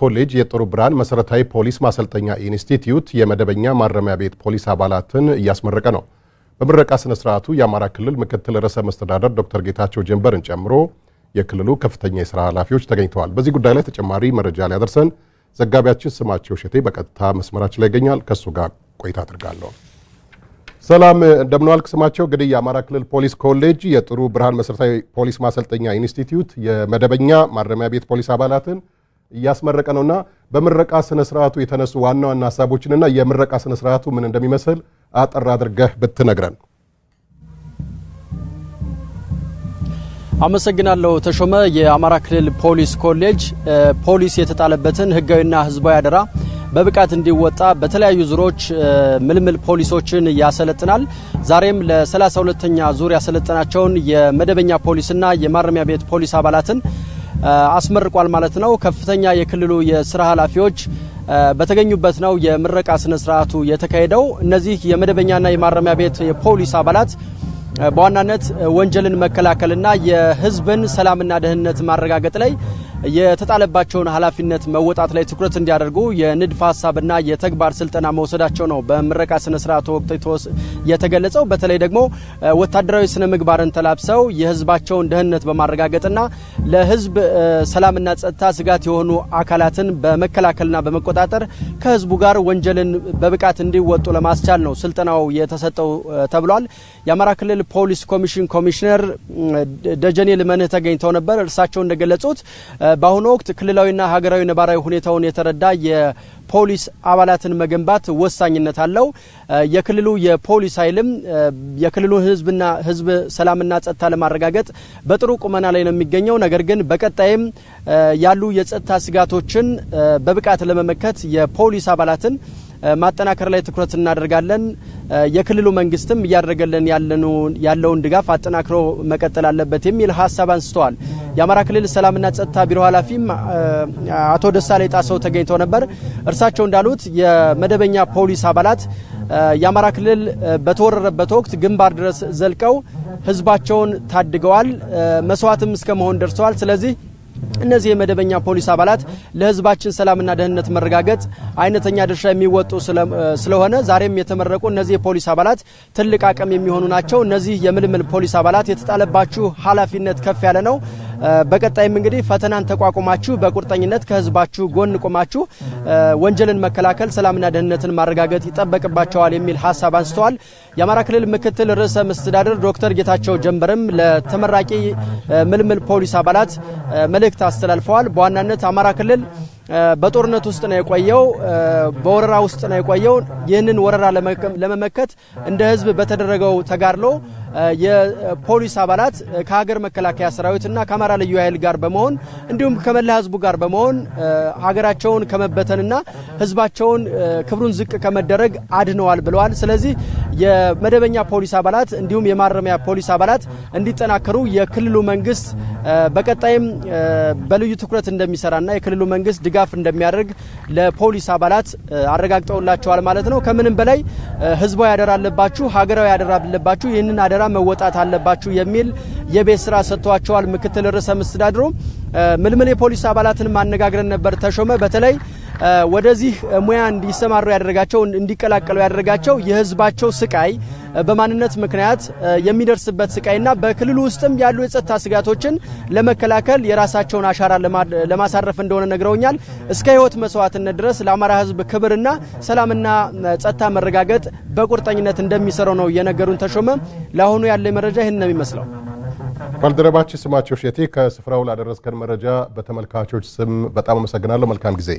ኮሌጅ የጥሩ ብርሃን መሰረታዊ ፖሊስ ማሰልጠኛ ኢንስቲትዩት የመደበኛ ማረሚያ ቤት ፖሊስ አባላትን እያስመረቀ ነው። በምረቃ ስነ ስርዓቱ የአማራ ክልል ምክትል ርዕሰ መስተዳደር ዶክተር ጌታቸው ጀንበርን ጨምሮ የክልሉ ከፍተኛ የስራ ኃላፊዎች ተገኝተዋል። በዚህ ጉዳይ ላይ ተጨማሪ መረጃ ሊያደርሰን ዘጋቢያችን ስማቸው እሸቴ በቀጥታ መስመራችን ላይ ይገኛል። ከእሱ ጋር ቆይታ አድርጋለሁ። ሰላም እንደምንዋልክ ስማቸው። እንግዲህ የአማራ ክልል ፖሊስ ኮሌጅ የጥሩ ብርሃን መሰረታዊ ፖሊስ ማሰልጠኛ ኢንስቲትዩት የመደበኛ ማረሚያ ቤት ፖሊስ አባላትን እያስመረቀ ነውና በምረቃ ስነ ስርዓቱ የተነሱ ዋና ዋና ሀሳቦችንና የምረቃ ስነ ስርዓቱ ምን እንደሚመስል አጠር አድርገህ ብትነግረን። አመሰግናለሁ ተሾመ። የአማራ ክልል ፖሊስ ኮሌጅ ፖሊስ የተጣለበትን ህጋዊና ህዝባዊ አደራ በብቃት እንዲወጣ በተለያዩ ዙሮች ምልምል ፖሊሶችን ያሰለጥናል። ዛሬም ለ32ኛ ዙር ያሰለጠናቸውን የመደበኛ ፖሊስና የማረሚያ ቤት ፖሊስ አባላትን አስመርቋል ማለት ነው። ከፍተኛ የክልሉ የስራ ኃላፊዎች በተገኙበት ነው የምረቃ ስነ ስርዓቱ የተካሄደው። እነዚህ የመደበኛና የማረሚያ ቤት የፖሊስ አባላት በዋናነት ወንጀልን መከላከልና የህዝብን ሰላምና ደህንነት ማረጋገጥ ላይ የተጣለባቸውን ኃላፊነት መወጣት ላይ ትኩረት እንዲያደርጉ የንድፈ ሀሳብና የተግባር ስልጠና መውሰዳቸው ነው በምረቃ ስነ ስርዓቱ ወቅት የተገለጸው። በተለይ ደግሞ ወታደራዊ ስነ ምግባርን ተላብሰው የህዝባቸውን ደህንነት በማረጋገጥና ለህዝብ ሰላምና ጸጥታ ስጋት የሆኑ አካላትን በመከላከልና በመቆጣጠር ከህዝቡ ጋር ወንጀልን በብቃት እንዲወጡ ለማስቻል ነው ስልጠናው የተሰጠው ተብሏል። የአማራ ክልል ፖሊስ ኮሚሽን ኮሚሽነር ደጀኔ ልመንህ ተገኝተው ነበር። እርሳቸው እንደገለጹት በአሁኑ ወቅት ክልላዊና ሀገራዊ ነባራዊ ሁኔታውን የተረዳ የፖሊስ አባላትን መገንባት ወሳኝነት አለው። የክልሉ የፖሊስ ኃይልም የክልሉን ህዝብና ህዝብ ሰላምና ጸጥታ ለማረጋገጥ በጥሩ ቁመና ላይ ነው የሚገኘው። ነገር ግን በቀጣይም ያሉ የጸጥታ ስጋቶችን በብቃት ለመመከት የፖሊስ አባላትን ማጠናከር ላይ ትኩረት እናደርጋለን። የክልሉ መንግስትም እያደረገልን ያለውን ድጋፍ አጠናክሮ መቀጠል አለበት የሚል ሀሳብ አንስተዋል። የአማራ ክልል ሰላምና ጸጥታ ቢሮ ኃላፊም አቶ ደሳሌ ጣሰው ተገኝተው ነበር። እርሳቸው እንዳሉት የመደበኛ ፖሊስ አባላት የአማራ ክልል በተወረረበት ወቅት ግንባር ድረስ ዘልቀው ህዝባቸውን ታድገዋል፣ መስዋዕትም እስከ መሆን ደርሰዋል። ስለዚህ እነዚህ የመደበኛ ፖሊስ አባላት ለህዝባችን ሰላምና ደህንነት መረጋገጥ አይነተኛ ድርሻ የሚወጡ ስለሆነ ዛሬም የተመረቁ እነዚህ የፖሊስ አባላት ትልቅ አቅም የሚሆኑ ናቸው። እነዚህ የምልምል ፖሊስ አባላት የተጣለባችሁ ኃላፊነት ከፍ ያለ ነው። በቀጣይም እንግዲህ ፈተናን ተቋቁማችሁ በቁርጠኝነት ከህዝባችሁ ጎን ቆማችሁ ወንጀልን መከላከል፣ ሰላምና ደህንነትን ማረጋገጥ ይጠበቅባቸዋል የሚል ሀሳብ አንስተዋል። የአማራ ክልል ምክትል ርዕሰ መስተዳድር ዶክተር ጌታቸው ጀንበርም ለተመራቂ ምልምል ፖሊስ አባላት መልእክት አስተላልፈዋል። በዋናነት አማራ ክልል በጦርነት ውስጥ ነው የቆየው፣ በወረራ ውስጥ ነው የቆየው። ይህንን ወረራ ለመመከት እንደ ህዝብ በተደረገው ተጋድሎ የፖሊስ አባላት ከሀገር መከላከያ ሰራዊትና ከአማራ ልዩ ኃይል ጋር በመሆን እንዲሁም ከመላ ህዝቡ ጋር በመሆን ሀገራቸውን ከመበተንና ህዝባቸውን ክብሩን ዝቅ ከመደረግ አድነዋል ብለዋል። ስለዚህ የመደበኛ ፖሊስ አባላት እንዲሁም የማረሚያ ፖሊስ አባላት እንዲጠናከሩ የክልሉ መንግስት በቀጣይም በልዩ ትኩረት እንደሚሰራና የክልሉ መንግስት ድጋፍ እንደሚያደርግ ለፖሊስ አባላት አረጋግጠውላቸዋል ማለት ነው። ከምንም በላይ ህዝባዊ አደራ አለባችሁ፣ ሀገራዊ አደራ አለባችሁ፣ ይህንን አደራ መወጣት አለባችሁ የሚል የቤት ስራ ሰጥቷቸዋል። ምክትል ርዕሰ መስተዳድሩ ምልምል የፖሊስ አባላትን ማነጋግረን ነበር። ተሾመ በተለይ ወደዚህ ሙያ እንዲሰማሩ ያደረጋቸው እንዲቀላቀሉ ያደረጋቸው የህዝባቸው ስቃይ በማንነት ምክንያት የሚደርስበት ስቃይና በክልሉ ውስጥም ያሉ የጸጥታ ስጋቶችን ለመከላከል የራሳቸውን አሻራ ለማሳረፍ እንደሆነ ነግረውኛል። እስከ ህይወት መስዋዕትነት ድረስ ለአማራ ህዝብ ክብርና ሰላምና ጸጥታ መረጋገጥ በቁርጠኝነት እንደሚሰራው ነው የነገሩን። ተሾመ ለአሁኑ ያለ መረጃ ይህን ነው የሚመስለው። ባልደረባችን ስማቸው እሸቴ ከስፍራው ላደረስከን መረጃ በተመልካቾች ስም በጣም አመሰግናለሁ። መልካም ጊዜ